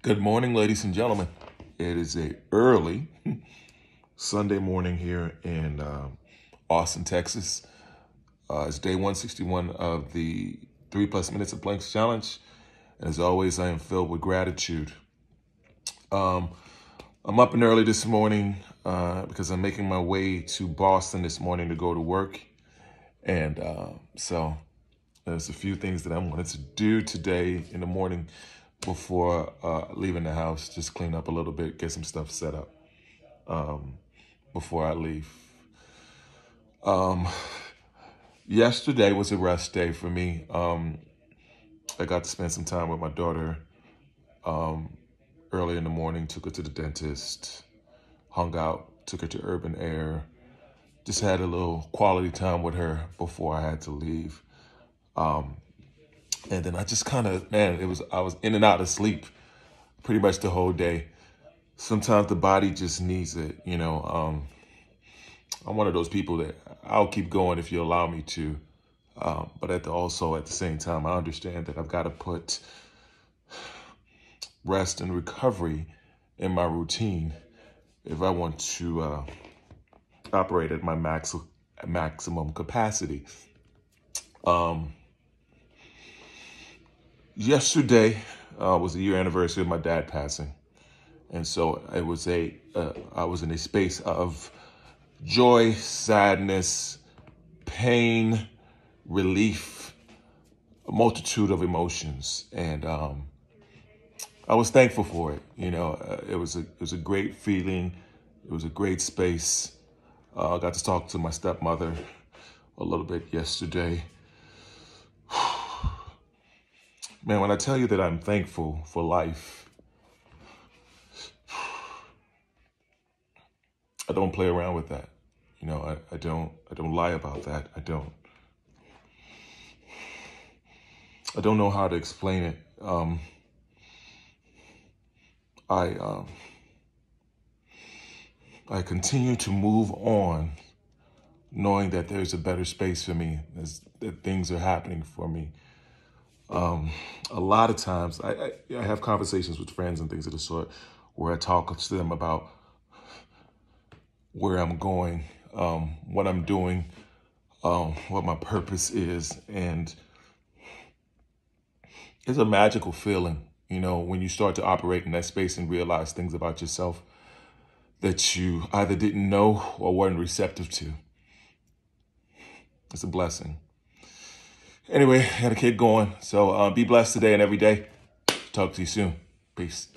Good morning, ladies and gentlemen. It is a early Sunday morning here in uh, Austin, Texas. Uh, it's day 161 of the Three Plus Minutes of Planks Challenge. And as always, I am filled with gratitude. Um, I'm up and early this morning uh, because I'm making my way to Boston this morning to go to work. And uh, so there's a few things that I wanted to do today in the morning before uh, leaving the house. Just clean up a little bit, get some stuff set up um, before I leave. Um, yesterday was a rest day for me. Um, I got to spend some time with my daughter um, early in the morning, took her to the dentist, hung out, took her to Urban Air, just had a little quality time with her before I had to leave. Um, and then I just kind of, man, it was, I was in and out of sleep pretty much the whole day. Sometimes the body just needs it, you know. Um, I'm one of those people that I'll keep going if you allow me to. Um, but at the, also at the same time, I understand that I've got to put rest and recovery in my routine if I want to uh, operate at my max maximum capacity. Um, yesterday uh, was the year anniversary of my dad passing. And so it was a, uh, I was in a space of joy, sadness, pain, relief, a multitude of emotions. And um, I was thankful for it. You know, uh, it was a, it was a great feeling. It was a great space. Uh, I got to talk to my stepmother a little bit yesterday. Man, when I tell you that I'm thankful for life, I don't play around with that. You know, I, I don't I don't lie about that. I don't. I don't know how to explain it. Um, I um, I continue to move on, knowing that there's a better space for me, that things are happening for me. Um, a lot of times, I, I, I have conversations with friends and things of the sort where I talk to them about where I'm going, um, what I'm doing, um, what my purpose is, and it's a magical feeling, you know, when you start to operate in that space and realize things about yourself that you either didn't know or weren't receptive to. It's a blessing. Anyway, I gotta keep going. So uh, be blessed today and every day. Talk to you soon. Peace.